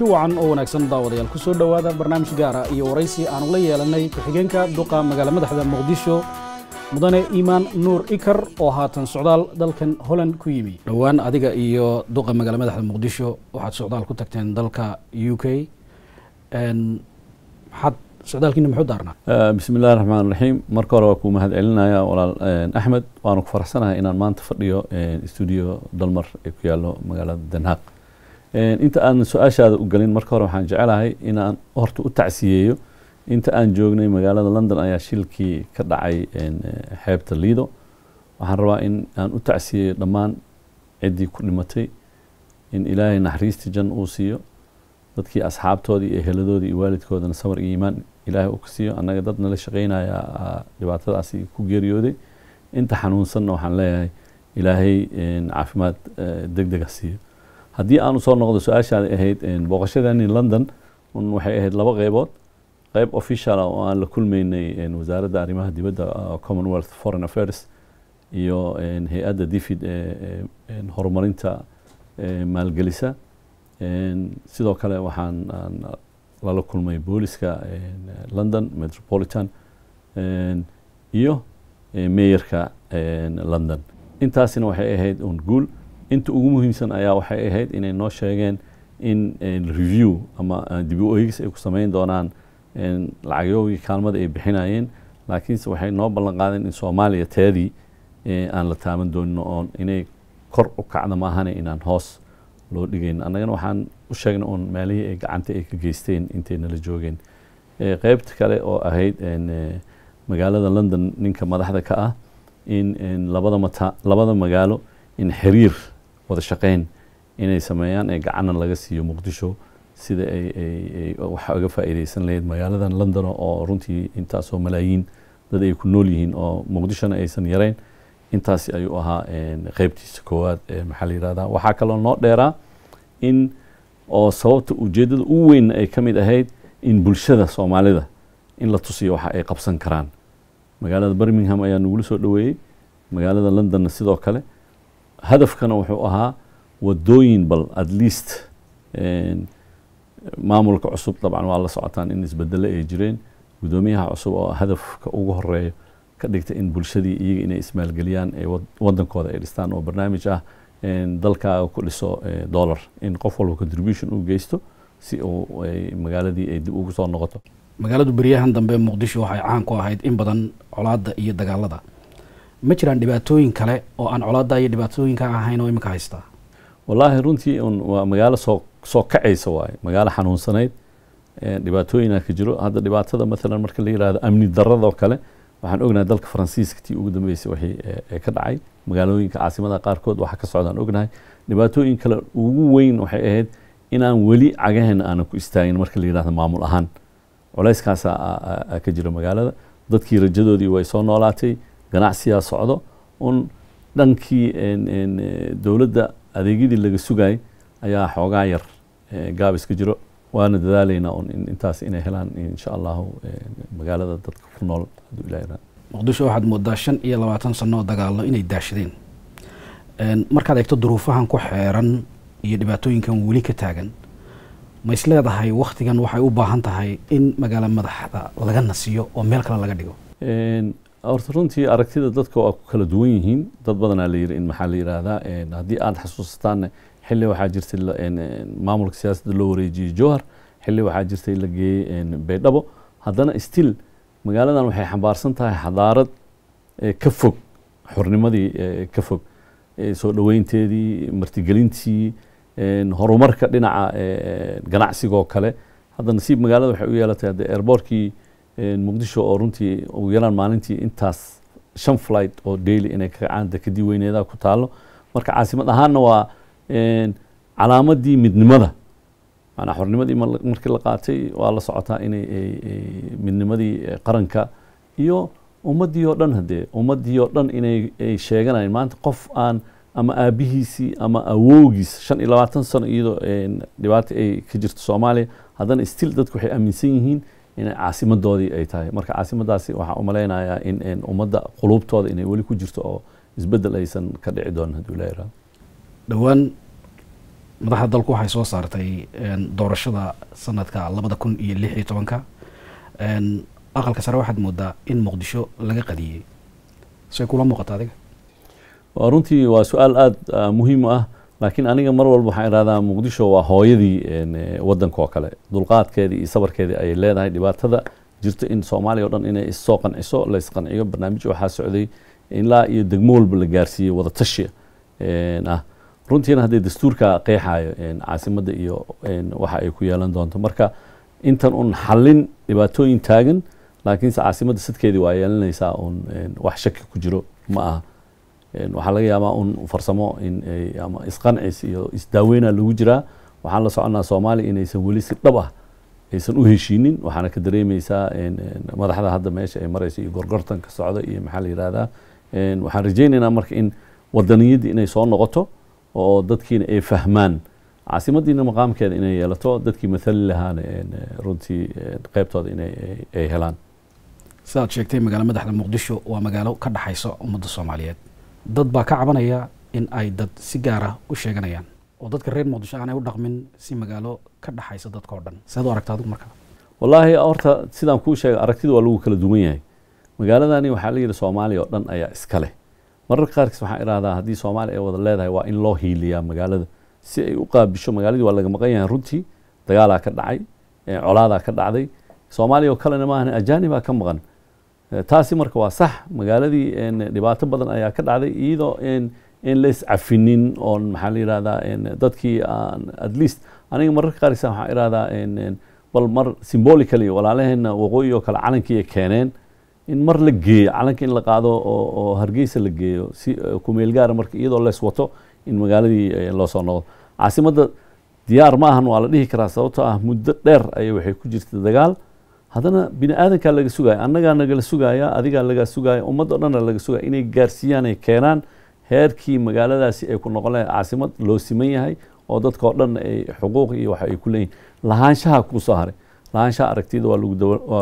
kulanti wacan oo wanaagsan daawadayaal. Ku soo dhowaada barnaamij gaara iyo waraysi aanu la yeelanay ku-xigeenka duqa magaala madaxda muqdisho mudane iimaan nuur ikar oo haatan socdaal dalkan holland ku yimi. Dhowaan adiga iyo duqa magaala madaxda muqdisho waxaad socdaal ku tagteen dalka u k. Maxaad socdaalkiina muxuu daarnaa? Bismi illahi raxmaan raxiim marka hore waa kuu mahad celinaya walaal axmed waanu ku faraxsanahay inaan maanta fadhiyo stuudio dalmar ee ku yaallo magaalada denhaaq inta aan su'aashaada u gelin marka hore waxaan jecelahay inaan horta u tacsiyeeyo. Inta aan joognay magaalada london ayaa shilkii ka dhacay xeebta liido waxaan rabaa in aan u tacsiyeeyo dhammaan ciddii ku dhimatay in ilaahay naxariistii jan uu siiyo. Dadkii asxaabtoodii iyo heladoodii iyo waalidkoodana samar iyo iimaan ilaahay uu ka siiyo. Annaga dad nala shaqaynaya dhibaatadaasi ku geeriyooday. Inta xanuunsanna waxaan leeyahay ilaahay caafimaad deg dega siiyo haddii aan u soo noqdo su'aashaada ahayd booqashadani london waxay ahayd laba qeybood qeyb official oo aan la kulmeynay wasaaradda arrimaha dibadda commonwealth foreign affairs iyo hay'adda difid ee horumarinta maalgelisa. Sidoo kale waxaan lala kulmay booliska london metropolitan iyo meeyarka london. Intaasina waxay ahayd un guul inta ugu muhiimsan ayaa waxay ahayd inay noo sheegeen in review ama dib u ay ku samayn doonaan lacagyoogii kaalmada ay bixinayeen. Laakiinse waxay noo ballan qaadeen in soomaaliya teedii aan la taaban doonino oon inay kor u kacda maahane inaan hoos loo dhigayn annagana waxaan u sheegnay uun maalihii ay gacanta ay ka geysteen intay joogeen. Qeybta kale oo ahayd magaalada london ninka madaxda ka ah in labada mata labada magaalo in xiriir wada shaqeyn inay sameeyaan ee gacanna laga siiyo muqdisho sida waxa uga faa'iideysan lahayd magaaladan london oo runtii intaasoo malaayiin dad ay ku nool yihiin oo muqdishona aysan yareyn. Intaasi ayuu ahaa qeybtiisa koowaad maxaa la yihahdaa waxaa kaloo noo dheeraa in oo sababta ujeeddada ugu weyn ay ka mid ahayd in bulshada soomaalida in la tusiyo waxa ay qabsan karaan. Magaalada birmingham ayaa nagula soo dhoweeyey. Magaalada londonna sidoo kale hadafkana wuxuu ahaa wadooyin bal at least maamulka cusub dabcan waa la socotaan in isbedelo ay jireen. Guddoomiyaha cusub oo hadafka ugu horreeya ka dhigta in bulshadii iyaga inay ismaalgeliyaan ee wadankooda ay dhistaan oo barnaamij ah dalkaaga ku dhiso dollar. In qof walba contribution uu geysto si uu magaaladii ay dib ugu soo noqoto. Magaaladu beryahan dambe muqdisho waxay caan ku ahayd in badan colaadda iyo dagaalada ma jiraan dhibaatooyin kale oo aan colaadda iyo dhibaatooyinka ahayn oo imika haystaa wallaahi runtii un waa magaalo soo soo kacaysa waaye magaalo xanuunsanayd dhibaatooyina ka jiro. Hadda dhibaatada maalan marka la yihahdo amni daradoo kale waxaan ognahay dalka faransiiska tii ugu dambeysay wixii ka dhacay. Magaalooyinka caasimada qaarkood waxa ka socdaan ognahay. Dhibaatooyin kale ugu weyn waxay ahayd inaan weli cagaheena aanan ku istaagin marka la yihahdo maamul ahaan. Culayskaasaa ka jira magaalada. Dadkii rajadoodii way soo noolaatay ganacsiyaa socdo. Un dhankii dowladda adeegyadii laga sugayay ayaa xoogaa yar gaabis ka jiro. Waana dadaalaynaa un intaas inay helaan insha allahu magaalada dadka ku nool hadduu ilaah muqdisho waxaad moodaa shan iyo labaatan sano oo dagaallo inay daashadeen. Markaad eegto duruufahan ku xeeran iyo dhibaatooyinkan weli ka taagan ma is leedahay waktigan waxay u baahan tahay in magaalo madaxda laga nasiyo oo meel kale laga dhigo horta runtii aragtida dadka waa ku kala duwan yihiin dad badanaa la yiri in maxaa la yihahdaa haddii aad xasuusataan xilli waxaa jirtay maamulka siyaasadda loo wareejiyey jowhar xilli waxaa jirtay la geeyey baydhabo. Haddana still magaaladan waxay xambaarsan tahay xadaarad ka fog xornimadii ka fog soo dhoweynteedii martigelintii horumarka dhinaca ganacsigoo kale. Hadda nasiib magaalada waxay u yeelatay hadde airbortkii muqdisho oo runtii ugu yaraan maalintii intaas shan flight oo daily inay ka kacaan dekadii weyneedaa ku taalo marka caasimad ahaanna waa calaamadii midnimada. Manaa xornimadii markii la qaatay waa la socotaa inay midnimadii qaranka iyo ummaddii oo dhan haddee. Ummaddii oo dhan inay ay sheeganayeen maanta qof aan ama aabihiisii ama awoogiis shan iyo labaatan sano iyadoo dhibaata ay ka jirto soomaaliya haddana still dadku waxay aaminsan yihiin inay caasimadoodii ay tahay. Marka caasimadaasi waxaa u malaynayaa in ummadda quluubtooda inay weli ku jirto oo isbeddel aysan ka dhici doonin hadduu ilaa yiraahdo. Dhowaan madaxda dalku waxay soo saartay doorashada sanadka labada kun iyo lix iyo tobanka. Aqalka sare waxaad moodaa in muqdisho laga qadiyey say kula muuqata adiga? Runtii waa su'aal aada muhiim u ah laakiin aniga mar walba waxaan ihahdaa muqdisho waa hooyadii wadanka oo kale. Dulqaadkeedii iyo sabarkeedii ayay leedahay. Dhibaatada jirto in soomaaliya o dhan inay issoo qanciso laysqanciyo barnaamij waxaa socday ilaa iyo degmo walba la gaarsiiyey wadatashi ah. Runtiina haddee dastuurka qeexayo caasimadda iyo waxa ay ku yeelan doonto. Marka intan un xallin dhibaatooyin taagan laakiinse caasimadda sadkeedii waa yeelanaysaa un wax shaki ku jiro ma aha waxaa laga yaabaa un farsamo in ama isqancis iyo isdaaweyna lagu jiraa. Waxaan la soconaa soomaaliya inaysan weli si dhab ah aysan u heshiinin. Waxaana ka dareemeysaa madaxda hadda meesha ay maraysa iyo gorgortanka socda iyo maxaa la yihahdaa waxaan rajeynaynaa marka in wadaniyaddii inay soo noqoto oo dadkiina ay fahmaan caasimadiina maqaamkeeda inay yeelato dadkii mathali lahaana runtii qeybtooda inay ay helaan. Sidaad sheegtay magaalo madaxda muqdisho waa magaalo ka dhaxaysa ummadda soomaaliyeed dad baa ka cabanaya in ay dad si gaara u sheeganayaan oo dadka reer muqdisho aanay u dhaqmin si magaalo ka dhaxaysa dadka oo dhan. Sead u aragta adigu marka. Wallaahi horta sidaan kuu sheegay aragtida waa lagu kala duwan yahay. Magaaladani waxaa la yidhi soomaaliya oo dhan ayaa iska leh. Mararka qaarkiis waxaan idhahdaa haddii soomaaliya ay wada leedahay waa in loo hiiliyaa magaalada. Si ay u qaabisho magaaladii waa laga maqan yahay runtii dagaalaa ka dhacay colaadaa ka dhacday. Soomaaliya oo kalena maahan ajaanibaa ka maqan taasi marka waa sax. Magaaladii dhibaato badan ayaa ka dhacday iyadoo in lays cafinin oon maxaa la yihahdaa dadkii at least aniga mararka qaarkiis waxaan idhahdaa bal mar symbolically walaalaheena waqooyi oo kale calankii ay keeneen in mar la geeyo calanka in la qaado oo hargeysa la geeyo si kumeel gaara marka iyadoo lees wato in magaaladii loo soo noqdo. Caasimadda diyaar ma ahan waa la dhihi karaa sababtoo ah muddo dheer ayay waxay ku jirtay dagaal haddana bini aadankaa laga sugaya annagaa nagala sugaya adigaa laga sugaya ummadda o dhanna laga sugaya inay gaarsiiyaan ay keenaan heerkii magaaladaasi ay ku noqon lahay caasimad loo siman yahay oo dadka oo dhan ay xuquuq iyo waxa ay ku leeyihiin lahaanshaha kuu haray lahaanshaha aragtida waa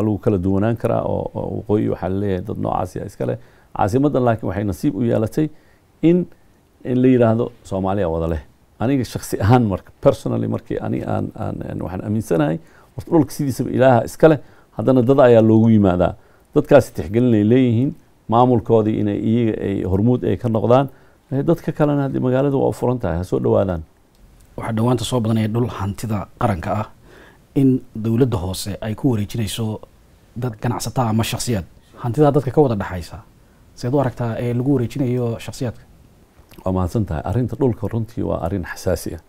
lagu kala duwanaan karaa oo waqooyi waxaa la leeyahay dad noocaasi iska leh. Caasimaddan laakiin waxay nasiib u yeelatay in la yidhaahdo soomaaliya wada leh. Aniga shaksi ahaan marka personally markii ani aan aan waxaan aaminsanahay horta dhulka sidiisaba ilaaha iska leh haddana dad ayaa loogu yimaadaa. Dadkaasi tixgelin ay leeyihiin maamulkoodii inay iyaga ay hormuud ay ka noqdaan. Dadka kalena haddii magaalada waa u furan tahay ha soo dhowaadaan waxaa dhowaanta soo badanaya dhul hantida qaranka ah in dowladda hoose ay ku wareejinayso dad ganacsataa ama shaksiyaad hantidaa dadka ka wada dhexaysa seed u aragtaa ee lagu wareejinayo shaksiyaadka waa mahadsan tahay. Arrinta dhulka runtii waa arrin xasaasi ah.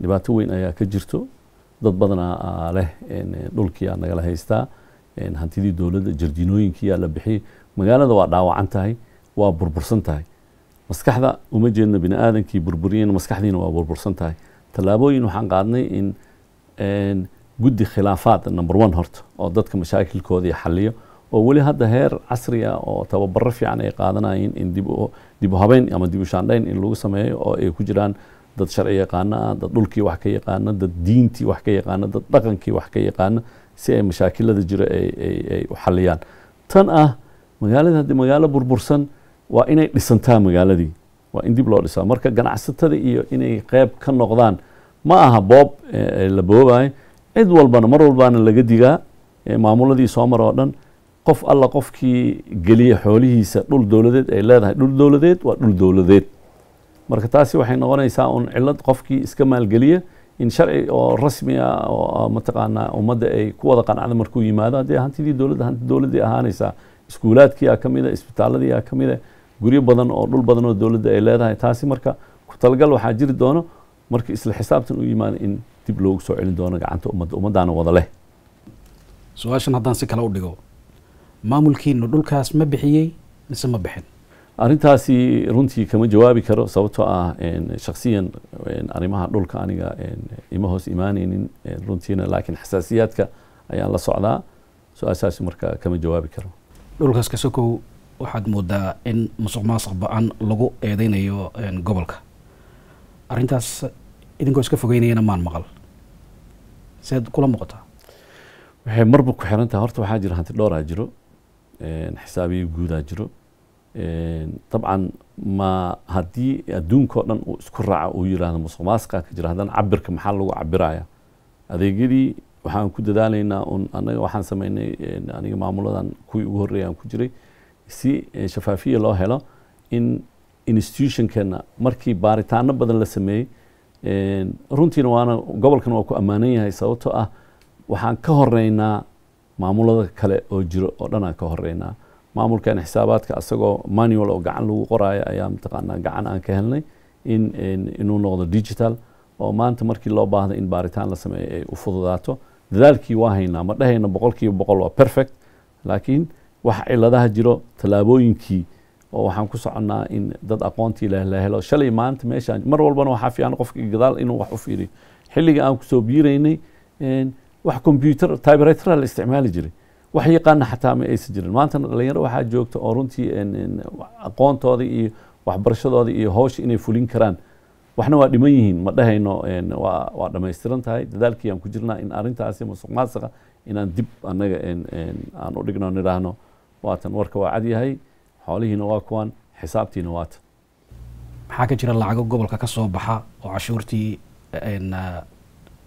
Dhibaato weyn ayaa ka jirto dad badanaa leh dhulkiyaa nagala haystaa hantidii dowladda jardiinooyinkiyaa la bixiyey magaalada waa dhaawacan tahay waa burbursan tahay. Maskaxda uma jeedno bini aadankii burburiyeen maskaxdiina waa burbursan tahay. Tallaabooyin waxaan qaadnay in guddi khilaafaad number one horta oo dadka mashaakilkoodii xaliyo oo weli hadda heer casri ah oo tababaro fiican ay qaadanayeen in dib u habeyn ama dib u in lagu sameeyo oo ay ku jiraan dad sharci yaqaano ah dad dhulkii wax ka yaqaano dad diintii wax ka yaqaano dad dhaqankii wax ka yaqaano si ay mashaakilada jiro ay u xaliyaan tan ah magaalada haddii magaalo burbursan waa inay dhisantaa magaaladii. Waa in dib loo dhisaa. Marka ganacsatada iyo inay qeyb ka noqdaan ma aha boob la boobayo cid walbana mar walbaana laga digaa maamuladii soo mara oo dhan qof alla qofkii geliya xoolihiisa dhul dowladeed ay leedahay dhul dowladeed waa dhul dowladeed marka taasi waxay noqonaysaa un cilad qofkii iska maalgeliya in sharci oo rasmi ah oo mataqaanaa ummadda ay ku wada qancda markuu yimaado. Haddee hantidii dowladda hanti dowladdii ahaanaysaa iskuulaadkii aa ka mid a isbitaaladii aa ka mid a guryo badan oo dhul badan oo dowladda ay leedahay. Taasi marka ku talagal waxaa jiri doono marka isla xisaabtan u yimaado in dib loogu soo celin doono gacanta ummadda ummaddaana wada leh. Su'aashan haddaan si kale u dhigo. Maamulkiinu dhulkaas ma bixiyey mise ma bixin arrintaasi runtii kama jawaabi karo sababtoo ah shaksiyan arrimaha dhulka aniga ima hoos imaaneynin runtiina laakiin xasaasiyaadka ayaan la socdaa. Su'aashaasi marka kama jawaabi karo. Dhulkaas kasokow waxaad moodaa in musuq maasuq ba'an lagu eedeynayo gobolka. Arrintaas idinkoo iska fogeynayana maan maqal. Seed kula muuqataa waxay marba ku xiran tahay horta waxaa jira hanti dhowraa jiro. Xisaabiyo guudaa jiro dabcan ma haddii adduunka dhan uu isku raaco uu yidhaahdo musuq maasuqa ka jira haddana cabirka maxaa lagu cabiraya adeegyadii waxaan ku dadaalaynaa un annaga waxaan sameynay aniga maamuladan kuwii ugu horreeyay aan ku jiray si shafaafiya loo helo in institutionkeena markii baaritaano badan la sameeyey runtiina waana gobolkan waa ku ammaanan yahay sababtoo ah waxaan ka horeynaa maamulada kale oo jiro oo dhan aan ka horeynaa maamulkan xisaabaadka asagoo manual oo gacan lagu qoraayo ayaa mataqaanaa gacan aan ka helnay in inuu noqdo digital oo maanta markii loo baahdo in baaritaan la sameeyo ay u fududaato. Dadaalkii waa haynaa ma dhahayna boqolkiiba boqol waa perfect laakiin waxa ciladaha jiro tallaabooyinkii oo waxaan ku soconnaa in dad aqoontii leh la helo. Shalay maanta meeshaan mar walbana waxaa fiican qofka gadaal inuu wax u fiiriyo. Xilliga aan ku soo biiraynay wax computer typewriter la isticmaali jiray wax yaqaana xataa ma aysan jirin. Maantana dhalinyaro waxaa joogta oo runtii aqoontooda iyo waxbarashadooda iyo hawsha inay fulin karaan. Waxna waa dhiman yihiin ma dhahayno waa dhammaystiran tahay. Dadaalkii aan ku jirnaa in arrintaasi musuq maasuqa inaan dib annaga aan u dhigno nidhaahno. Waatan warka waa cad yahay xoolihiina waa kuwan xisaabtiina waatan. Maxaa ka jira lacago gobolka ka soo baxa oo cashuurtii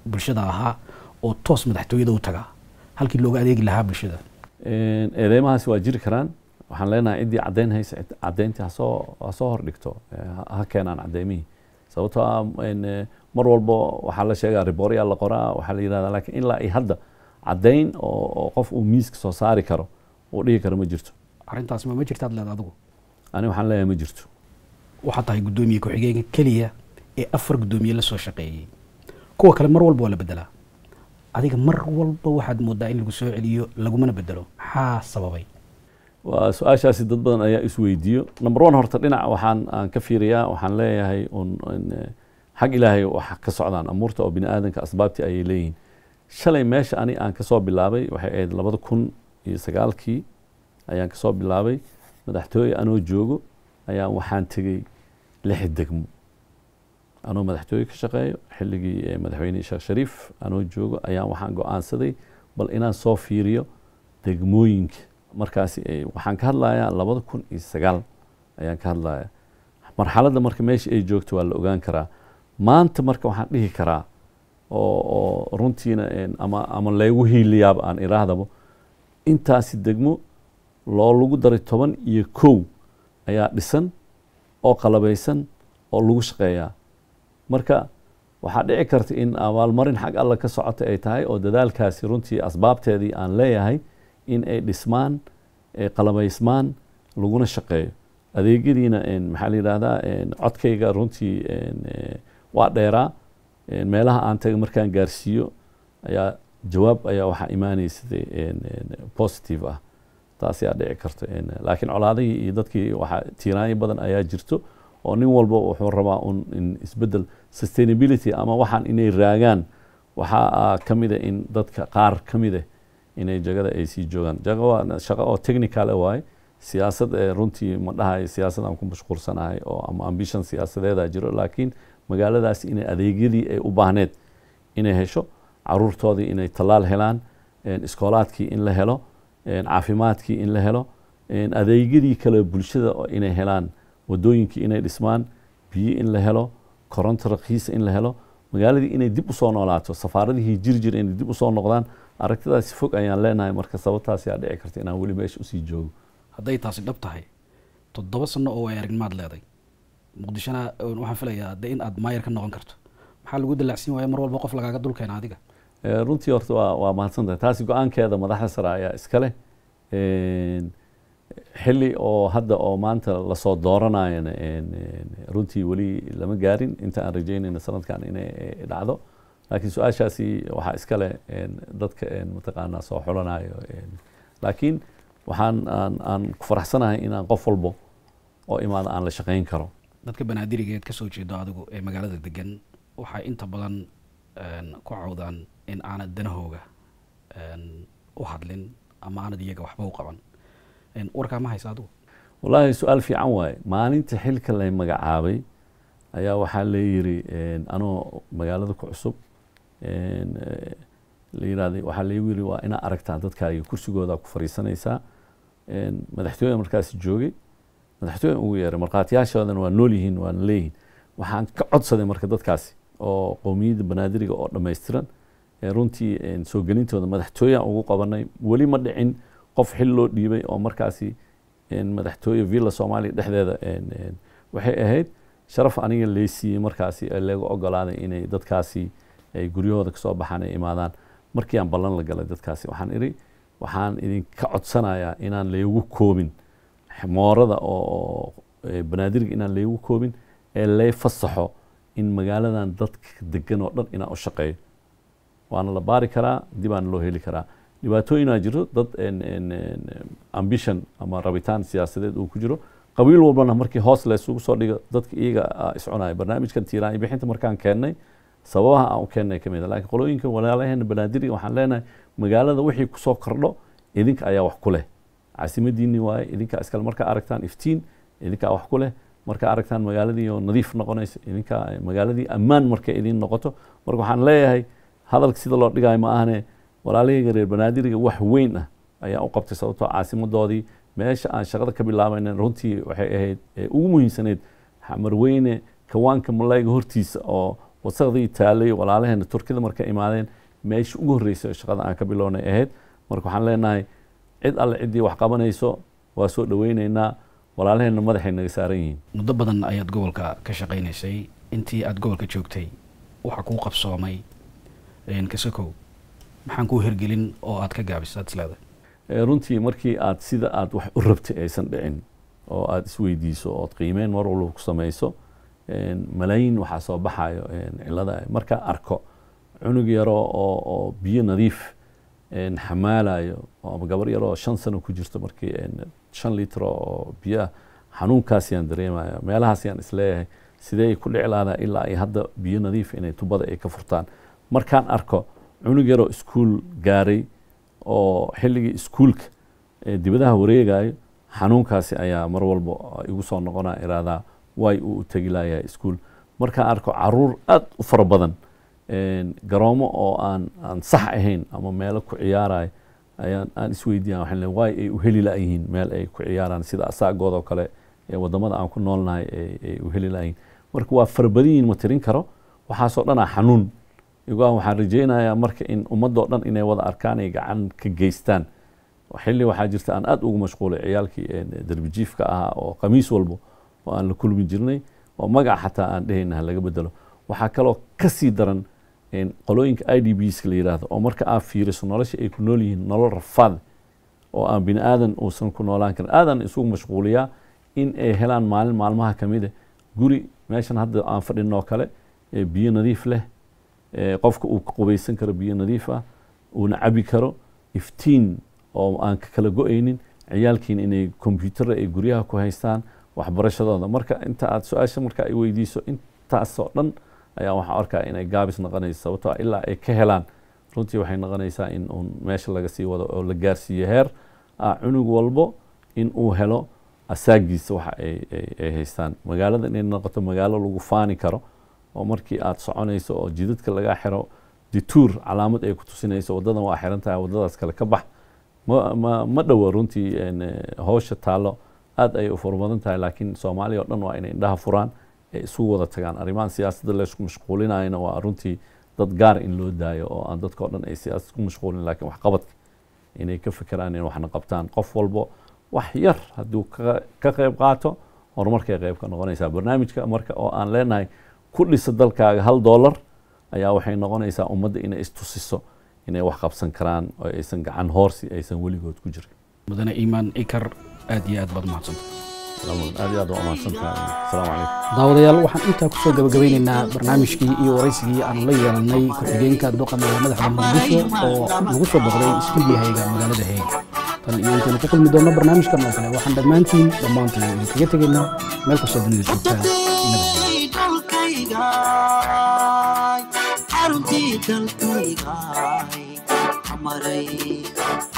bulshada ahaa oo toos madaxtooyada u taga halkii looga adeegi lahaa bulshada. Eedeymahaasi waa jiri karaan. Waxaan leenahay ciddii caddayn haysa caddayntii hasoo hasoo hordhigto ha keenaan caddeymihii. Sababtoo ah mar walbo waxaa la sheegaa ribooryaa la qoraa waxaa la yidhahdaa laakiin ilaa ay hadda caddayn oo qof uu miiska soo saari karo uu dhihi karo ma jirto. Arrintaas ma ma jirtaad leeda adigu ani waxaan leeyahay ma jirto. Waxaad tahay guddoomiye ku-xigeenka keliya ee afar guddoomiye la soo shaqeeyey. Kuwa kale mar walba waa la bedelaa adiga mar walba waxaad moodaa in lagu soo celiyo lagumana bedelo. Maxaa sababay. Waa su'aashaasi dad badan ayaa isweydiiyo number one horta dhinac waxaan aan ka fiiriyaa waxaan leeyahay un xag ilaahay wax ka socdaan amuurta oo bini aadanka asbaabtii ayay leeyihiin. Shalay meesha ani aan ka soo bilaabay waxay ahayd labada kun iyo sagaalkii ayaan ka soo bilaabay. Madaxtooye anoo joogo ayaa waxaan tegey lix degmo anoo madaxtooye ka shaqeeyo xilligii madaxweyne sheekh shariif anoo joogo ayaan waxaan go'aansaday bal inaan soo fiiriyo degmooyinka. Markaasi waxaan ka hadlayaa labada kun iyo sagaal ayaan ka hadlayaa. Marxaladda marka meesha ay joogto waa la ogaan karaa. Maanta marka waxaan dhihi karaa oo runtiina ama ama laygu hiiliyaaba aan iraahdaba intaasi degmo loo lagu daray toban iyo kow ayaa dhisan oo qalabaysan oo lagu shaqeeyaa marka waxaa dhici karta in abaalmarin xag alla ka socota ay tahay oo dadaalkaasi runtii asbaabteedii aan leeyahay in ay dhismaan qalabaysmaan laguna shaqeeyo. Adeegyadiina maxaa la yidhahdaa codkayga runtii waa dheeraa. Meelaha aan taga markaan gaarsiiyo ayaa jawaab ayaa waxaa imaanaysay positive ah. Taas dhici karta laakiin colaadihii iyo dadkii waxaa tiiraanyo badan ayaa jirto oo nin walba wuxuu rabaa un isbeddel sustainability ama waxaan inay raagaan. Waxaa ka mida in dadka qaar ka mida inay jagada ay sii joogaan. Jaga shaqo oo technical waaye. Siyaasad runtii ma dhahayo siyaasad aan ku mashquulsanahay oo ama ambition siyaasadeeda jiro laakiin magaaladaas inay adeegyadii ay u baahneed. Inay hesho caruurtoodii inay tallaal helaan iskoolaadkii in la helo caafimaadkii in la helo adeegyadii kale bulshada inay helaan. Wadooyinkii inay dhismaan biyo in la helo koronto rakiisa in la helo magaaladii inay dib u soo noolaato safaaradihii jiri jira inay dib u soo noqdaan aragtidaasi fog ayaan leenahay marka sababtaas yaa dhici karta inaan weli meesha u sii joogo. Hadday taasi dhab tahay toddoba sano oo ay aragnimaad leeday. Muqdishona waxaan filayaa de in aad maayar ka noqon karto. Maxaa lagu dalaacsin waaya mar walba qof lagaaga dulkeena adiga. Runtii horta waa waa mahadsan tahay. Taasi go'aankeeda madaxda sare ayaa iska leh xilli oo hadda oo maanta la soo dooranayana runtii weli lama gaarin. Inta aan rajeynayna sanadkan inay dhacdo. Laakiin su'aashaasi waxaa iska leh dadka mataqaanaa soo xulanayo laakiin waxaan aan ku faraxsanahay inaan qof walbo oo imaada aan la shaqayn karo. Dadka banaadirigeed ka soo jeedo adigu ee magaalada degan waxay inta badan ku cawdaan in aanad danahooga u hadlin ama aanad iyaga waxba u qaban warkaa haysa adigu wallaahi su'aal fiican waaye. Maalinta xilka lay magacaabay ayaa waxaa layiri anoo magaalada ku cusub la yirahday waxaa yiri waa inaa aragtaa dadkaaga kursigooda ku fariisanaysaa. Madaxtooyada markaasi joogay. Madaxtooyan ugu yeeray markhaatiyaashoodana waa nool yihiin waana leeyihiin. Waxaan ka codsaday marka dadkaasi oo qowmiyadda banaadiriga oo dhammaystiran runtii soo gelintooda madaxtooyaan ugu qabanay. Weli ma dhicin qof xil loo dhiibay oo markaasi madaxtooye villa soomaaliya dhexdeeda waxay ahayd sharaf aniga leysiiyey markaasi laga ogolaaday inay dadkaasi ay guryahooda ka soo baxaan ay imaadaan. Markii aan ballan la galay dadkaasi waxaan idhi waxaan idinka codsanayaa inaan laygu koobin. Moorada oo banaadiriga inaan laygu koobin ee lay fasaxo in magaaladan dadka degan oo dhan inaan u shaqeeyo. Waana la baari karaa dibaana loo heli karaa dhibaatooyinaa jiro. Dad ambition ama rabitaan siyaasadeed uu ku jiro. Qabiil walbana markii hoos laysugu soo dhigo dadka iyaga iscunaya barnaamijkan tiiraan bixinta markaan keennay sababaha aan u keennay ka mid a laakiin qolooyinka walaalaheena banaadiriga waxaan leenahay magaalada wixii ku soo kordho idinka ayaa wax ku leh. Caasimadiinni waaye idinka iskale markaa aragtaan iftiin idinkaa wax ku leh. Markaa aragtaan magaaladii oo nadiif noqonaysa idinka magaaladii ammaan markay idin noqoto. Marka waxaan leeyahay hadalka sida loo dhigayo ma ahane walaalahayga reer banaadiriga wax weyn ah ayaa u qabtay sababtoo caasimadoodii meesha aan shaqada ka bilaabayna runtii waxay ahayd ugu muhiimsaneyd xamarweyne kawaanka malayga hortiisa oo wasaqdii taalay walaalaheena turkida markay imaadeen meesha ugu horreysay oo shaqada aan ka bilownay ahayd. Marka waxaan leenahay cid alle ciddii wax qabanayso waa soo dhaweyneynaa walaalaheena madaxay naga saaran yihiin. Muddo badan ayaad gobolka ka shaqaynaysay intii aad gobolka joogtay waxaa kuu qabsoomay kasakow maxaan kuu hergelin oo aad ka gaabisaad isleedahay runtii markii aad sida aad wax u rabtay aysan dhicin oo aad isweydiiso ood qiimeyn mar walba ku samayso malaayiin waxaa soo baxayo cilada markaa arko cunug yaro oo biyo nadiif xamaalayo ama gabar yaroo shan sano ku jirto markii shan litro oo biyo ah xanuunkaas yaan dareemaya meelahaas yaan is leeyahay sidee ku dhici lahdaa ilaa ay hadda biyo nadiif inay tubada ay ka furtaan? Markaan arko cunug yaroo iskuul gaaray oo xilligii iskuulka dibadaha wareegayo xanuunkaasi ayaa mar walba igu soo noqonaa iraadaa way uu tegi layahay iskuul markaan arko carruur aad u fara badan garoomo oo aan aan sax ahayn ama meelo ku ciyaarayo ayaan aan isweydiiya waxaan leeyahay way ay u heli la'yihiin meel ay ku ciyaaraan? Sida asaagood oo kale ee waddamada aan ku noolnahay ay u heli la'yihiin marka waa farabadiyiin ma tirin karo. Waxaasoo dhanaa xanuun igaa waxaan rajaynayaa marka in ummadoo dhan inay wada arkaan ay gacan ka geystaan. Xilli waxaa jirta aan aad ugu mashquulay ciyaalkii darbijiifka ahaa oo khamiis walbo oo aan la kulmi jirnay oo magac xataa aan dhehayna ha laga bedelo waxaa kaloo ka sii daran qolooyinka i d bska la yidhaahdo oo marka aad fiiriso nolosha ay ku nool yihiin nolol rafaad oo aan bini aadan uusan ku noolaan karin. Aadan isugu mashquuliyaa in ay helaan maalin maalmaha ka mid a guri meeshan hadda aan fadhinoo kale biyo nadiif leh qofka uu ka qubaysan karo biyo nadiif ah uuna cabi karo iftiin oo aan ka kala go'aynin ciyaalkiina inay kombyuutarra ay guryaha ku haystaan waxbarashadooda. Marka inta aad su'aasha marka ay weydiiso intaasoo dhan ayaa waxaa arkaa inay gaabis noqonayso sababtoo ilaa ay ka helaan runtii waxay noqonaysaa in uun meesha laga sii wado oo la gaarsiiyo heer ah cunug walbo in uu helo asaagiisa waxa ay haystaan. Magaalada inay noqoto magaalo lagu faani karo oo markii aad soconayso oo jidadka lagaa xiro dituur calaamad ay ku tusinayso waddadan waa xiran tahay waddadaas kale ka bax. Ma dhowo runtii hawsha taallo aad ay u furmadan tahay laakiin soomaaliya oo dhan waa inay indhaha furaan ay isugu wada tagaan. Arrimahan siyaasadda laysku mashquulinayana waa runtii dad gaar in loo daayo oo aan dadka o dhan ay siyaasad ku mashquulin laakiin waxqabadka inay ka fekeraan in waxna qabtaan. Qof walbo wax yar hadduu ka qayb qaato horumarkay qayb ka noqonaysaa. Barnaamijka marka oo aan leenahay ku dhisa dalkaaga hal dollar ayaa waxay noqonaysaa ummadda inay istusiso inay wax qabsan karaan oo aysan gacan hoorsi aysan weligood ku jirin. Mudane iimaan ikar aad iyo aad baad umahadsantay aad iyo aad waa umahadsantahay asalaamu calaykum daawadayaal waxaan intaa ku soo gabagabeynaynaa barnaamijkii iyo waraysigii aanu la yeelanay ku-xigeenka duqa madaxda muqdisho oo nagu soo boqday stuudiyahayga magaalada heeg tan iyo intaynu ku kulmi doonno barnaamijkan oo kale waxaan dhammaantiin dhammaantiin idinkaga tegaynaa. Meel kastoo dunida joogtaan xaruntii dalkaygaay amaray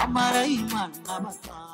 amaray man nabadaan